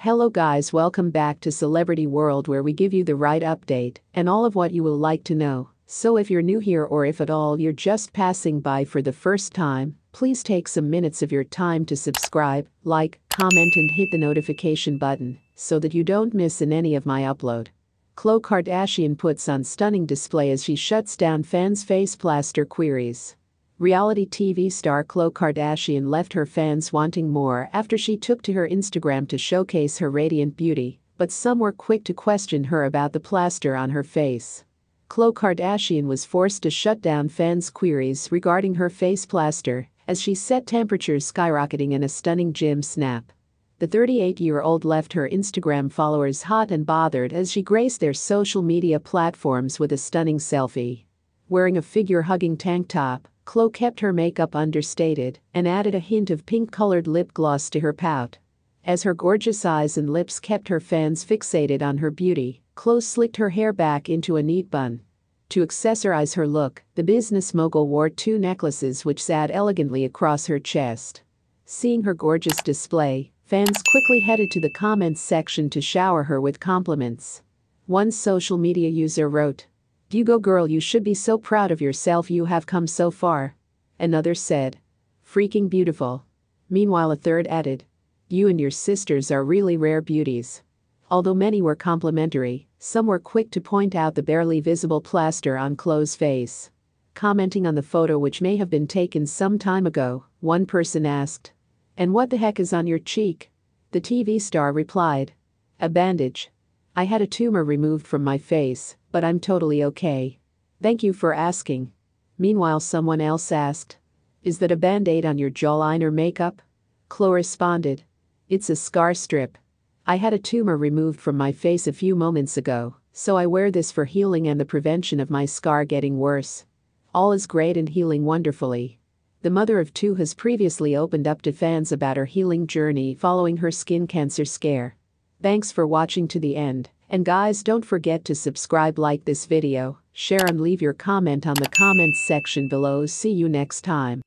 Hello guys welcome back to Celebrity World where we give you the right update and all of what you will like to know. So if you're new here or if at all you're just passing by for the first time, please take some minutes of your time to subscribe, like, comment and hit the notification button so that you don't miss in any of my upload. Khloe Kardashian puts on stunning display as she shuts down fans' face plaster queries. Reality TV star Khloe Kardashian left her fans wanting more after she took to her Instagram to showcase her radiant beauty, but some were quick to question her about the plaster on her face. Khloe Kardashian was forced to shut down fans' queries regarding her face plaster as she set temperatures skyrocketing in a stunning gym snap. The 38 year old left her Instagram followers hot and bothered as she graced their social media platforms with a stunning selfie. Wearing a figure hugging tank top, Khloe kept her makeup understated and added a hint of pink colored lip gloss to her pout. As her gorgeous eyes and lips kept her fans fixated on her beauty, Khloe slicked her hair back into a neat bun. To accessorize her look, the business mogul wore two necklaces which sat elegantly across her chest. Seeing her gorgeous display, fans quickly headed to the comments section to shower her with compliments. One social media user wrote, you go girl you should be so proud of yourself you have come so far. Another said. Freaking beautiful. Meanwhile a third added. You and your sisters are really rare beauties. Although many were complimentary, some were quick to point out the barely visible plaster on Khloe's face. Commenting on the photo which may have been taken some time ago, one person asked, And what the heck is on your cheek? The TV star replied, A bandage. I had a tumor removed from my face, but I'm totally okay. Thank you for asking. Meanwhile, someone else asked, Is that a band aid on your jawline or makeup? Khloe responded, It's a scar strip. I had a tumor removed from my face a few moments ago, so I wear this for healing and the prevention of my scar getting worse. All is great and healing wonderfully. The mother of two has previously opened up to fans about her healing journey following her skin cancer scare. Thanks for watching to the end. And guys don't forget to subscribe like this video, share and leave your comment on the comments section below see you next time.